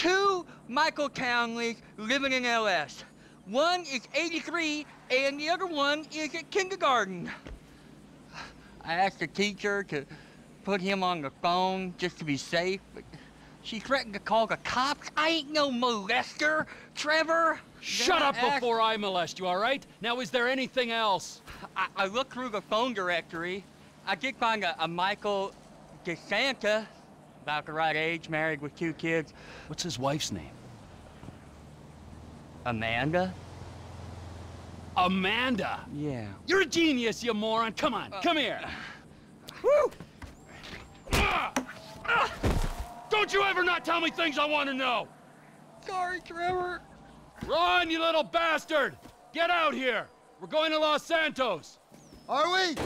two Michael Townleys living in LS. One is 83, and the other one is at kindergarten. I asked the teacher to put him on the phone just to be safe, but she threatened to call the cops. I ain't no molester, Trevor. Shut up asked- before I molest you, all right? Now, is there anything else? I, I looked through the phone directory. I did find a, a Michael DeSanta, about the right age, married with two kids. What's his wife's name? Amanda? Amanda! Yeah. You're a genius, you moron! Come on, come here! Woo! Ah! Don't you ever not tell me things I want to know! Sorry, Trevor. Run, you little bastard! Get out here! We're going to Los Santos! Are we?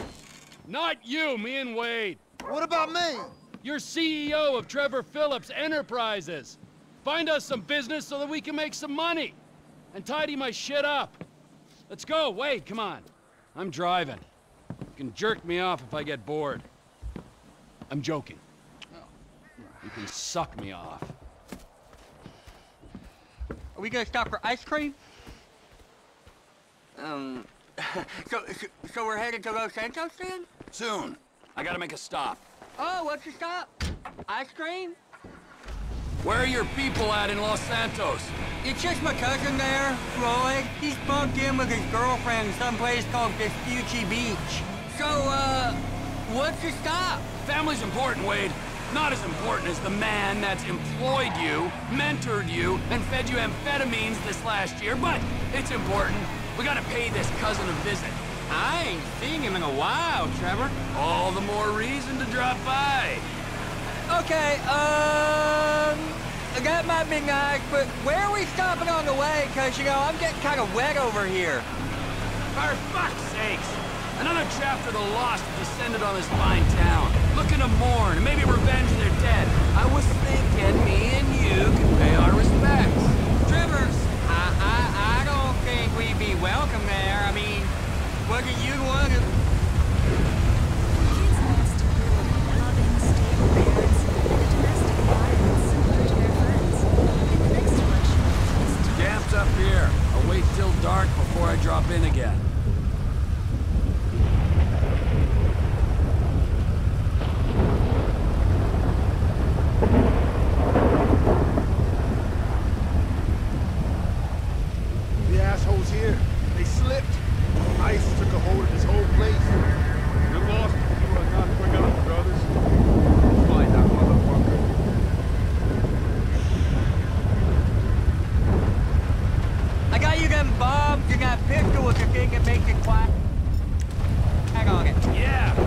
Not you, me and Wade. What about me? You're CEO of Trevor Phillips Enterprises. Find us some business so that we can make some money. And tidy my shit up. Let's go, Wade, come on. I'm driving. You can jerk me off if I get bored. I'm joking. You can suck me off. Are we gonna stop for ice cream? Um, so, so, so we're headed to Los Santos then? Soon. I gotta make a stop. Oh, what's your stop? Ice cream? Where are your people at in Los Santos? It's just my cousin there, Floyd. He's bumped in with his girlfriend someplace called Vespucci Beach. So, uh, what's your stop? Family's important, Wade. Not as important as the man that's employed you, mentored you, and fed you amphetamines this last year, but it's important. We gotta pay this cousin a visit. I ain't seen him in a while, Trevor. All the more reason to drop by. Okay, um, that might be nice, but where are we stopping on the way? Cause, you know, I'm getting kind of wet over here. For fuck's sakes! Another chapter of the lost descended on this fine town, looking to mourn maybe revenge their dead. I was thinking me and you could pay our respects. Trevor, I, I, I don't think we'd be welcome there. Wasn't you Camped up here. I'll wait till dark before I drop in again. that pistol if a thing it makes it quiet. Hang on it. Yeah.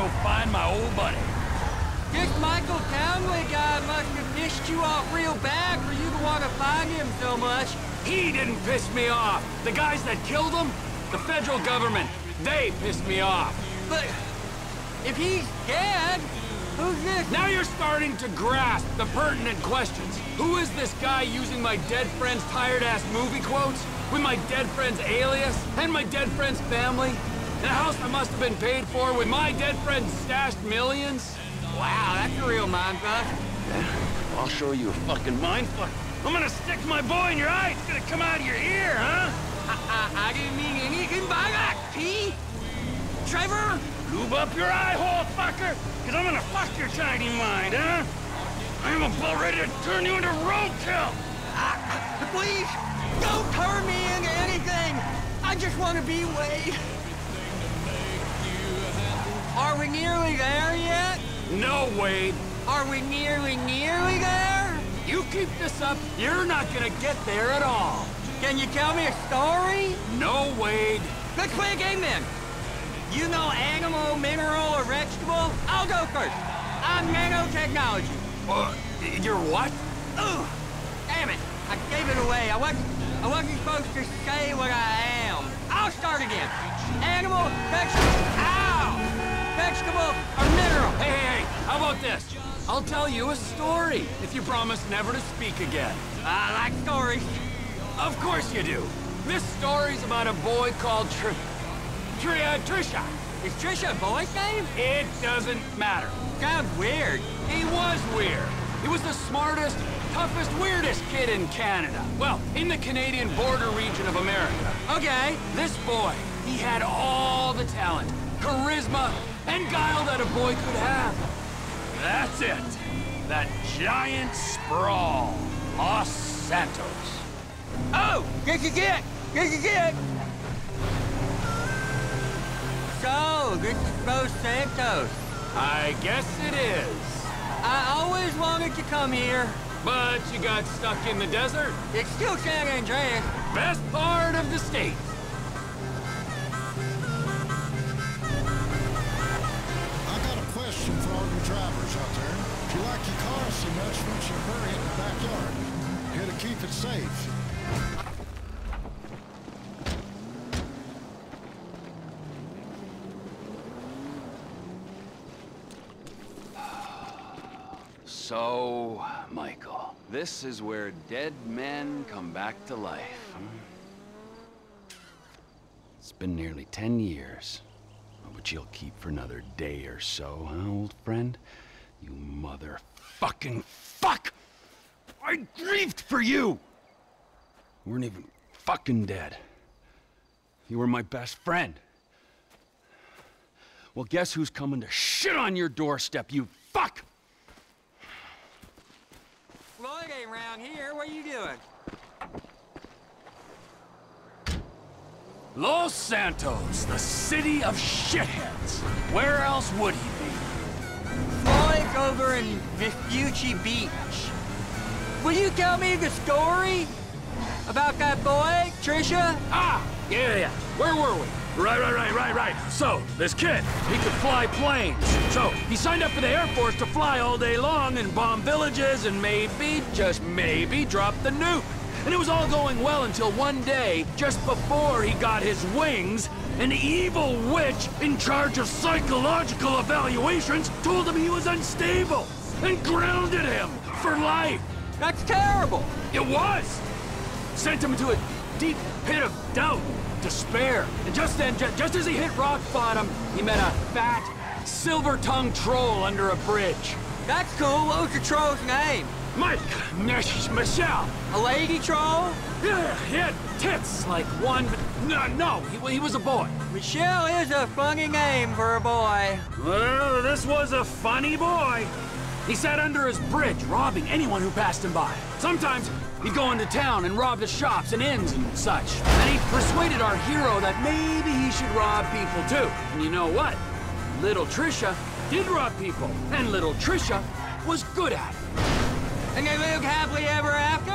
Go find my old buddy. This Michael Townley guy must have pissed you off real bad for you to want to find him so much. He didn't piss me off. The guys that killed him, the federal government, they pissed me off. But if he's dead, who's this? Now you're starting to grasp the pertinent questions. Who is this guy using my dead friend's tired-ass movie quotes? With my dead friend's alias? And my dead friend's family? In a house that must have been paid for with my dead friend's stashed millions? Wow, that's a real mindfuck. Yeah, I'll show you a fucking mindfuck. I'm gonna stick my boy in your eye. It's gonna come out of your ear, huh? I, I, I didn't mean anything by that, T. Trevor? Lube up your eye hole, fucker! Cause I'm gonna fuck your tiny mind, huh? I'm about ready to turn you into roadkill! Uh, please, don't turn me into anything. I just want to be Wade. Are we nearly there yet? No, Wade. Are we nearly, nearly there? You keep this up, you're not gonna get there at all. Can you tell me a story? No, Wade. Let's play a game then. You know animal, mineral, or vegetable? I'll go first. I'm nanotechnology. Uh, you're what? Ooh, damn it. I gave it away. I wasn't, I wasn't supposed to say what I am. I'll start again. Animal, vegetable! Or mineral? Hey, hey, hey, how about this? I'll tell you a story if you promise never to speak again. I like stories. Of course you do. This story's about a boy called Tr... Tr... Uh, Trisha. Is Trisha a boy's name? It doesn't matter. Sounds weird. He was weird. He was the smartest, toughest, weirdest kid in Canada. Well, in the Canadian border region of America. Okay. This boy, he had all the talent, charisma, and guile that a boy could have. That's it. That giant sprawl. Los Santos. Oh, get you get, get you get. So, this is Los Santos. I guess it is. I always wanted to come here. But you got stuck in the desert. It's still San Andreas. Best part of the state. Question for all you drivers out there. If you like your car so much, why don't you hurry in the backyard? Here to keep it safe. So, Michael, this is where dead men come back to life. It's been nearly ten years, but you'll keep for another day or so, huh, old friend? You motherfucking fuck! I grieved for you! You weren't even fucking dead. You were my best friend. Well, guess who's coming to shit on your doorstep, you fuck! Floyd ain't around here. What are you doing? Los Santos, the city of shitheads. Where else would he be? Floyd's over in Vespucci Beach. Will you tell me the story about that boy, Trisha? Ah, yeah, yeah. Where were we? Right, right, right, right, right. So, this kid, he could fly planes. So, he signed up for the Air Force to fly all day long and bomb villages and maybe, just maybe, drop the nuke. And it was all going well until one day, just before he got his wings, an evil witch in charge of psychological evaluations told him he was unstable and grounded him for life. That's terrible. It was! Sent him into a deep pit of doubt, despair. And just then, ju just as he hit rock bottom, he met a fat, silver-tongued troll under a bridge. That's cool. What was the troll's name? Mike, Michelle. A lady troll? Yeah, he had tits like one, but no, no, he, he was a boy. Michelle is a funny name for a boy. Well, this was a funny boy. He sat under his bridge, robbing anyone who passed him by. Sometimes he'd go into town and rob the shops and inns and such. And he persuaded our hero that maybe he should rob people too. And you know what? Little Trisha did rob people, and little Trisha was good at it. And they lived happily ever after?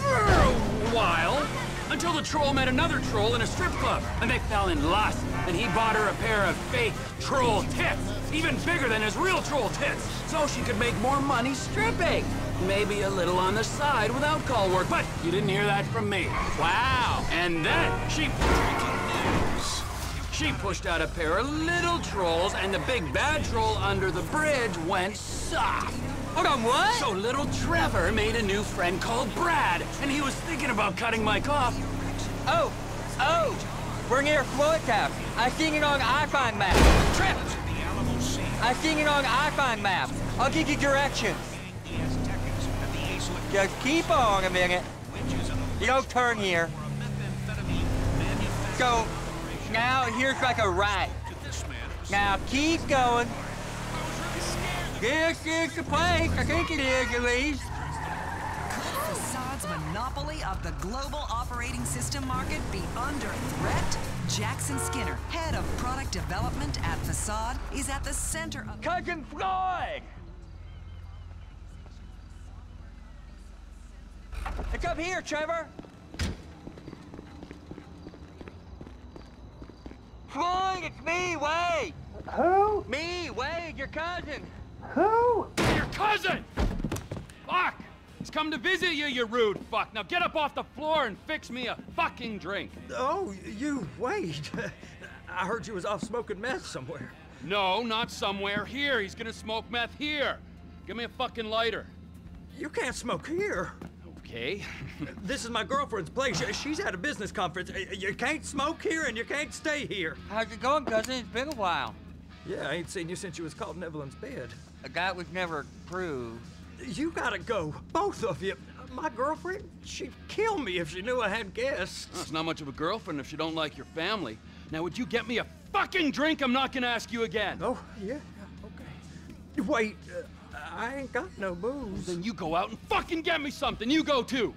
For a while. Until the troll met another troll in a strip club, and they fell in lust, and he bought her a pair of fake troll tits, even bigger than his real troll tits, so she could make more money stripping. Maybe a little on the side without call work, but you didn't hear that from me. Wow. And then she... She pushed out a pair of little trolls, and the big bad troll under the bridge went soft. Hold on, what? So little Trevor made a new friend called Brad, and he was thinking about cutting Mike off. Oh, oh, we're near Floyd Tap. I seen it on iFruit map. Tripped! I seen it on iFruit map. I'll give you directions. Just keep on a minute. You don't turn here. So, now here's like a right. Now keep going. This is the place. I think it is, at least. Could Facades' monopoly of the global operating system market be under threat? Jackson Skinner, head of product development at Facade, is at the center of. Cousin Floyd! It's up here, Trevor. Floyd, it's me, Wade. Who? Me, Wade, your cousin. Who? Your cousin! Fuck! He's come to visit you, you rude fuck. Now get up off the floor and fix me a fucking drink. Oh, you, wait. I heard you was off smoking meth somewhere. No, not somewhere. Here. He's gonna smoke meth here. Give me a fucking lighter. You can't smoke here. Okay. This is my girlfriend's place. She's at a business conference. You can't smoke here and you can't stay here. How's it going, cousin? It's been a while. Yeah, I ain't seen you since you was caught in Evelyn's bed. A guy was never proved. You gotta go, both of you. My girlfriend, she'd kill me if she knew I had guests. Well, it's not much of a girlfriend if she don't like your family. Now, would you get me a fucking drink? I'm not gonna ask you again. Oh, yeah, yeah, okay. Wait, uh, I ain't got no booze. Then you go out and fucking get me something. You go too.